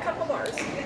couple bars.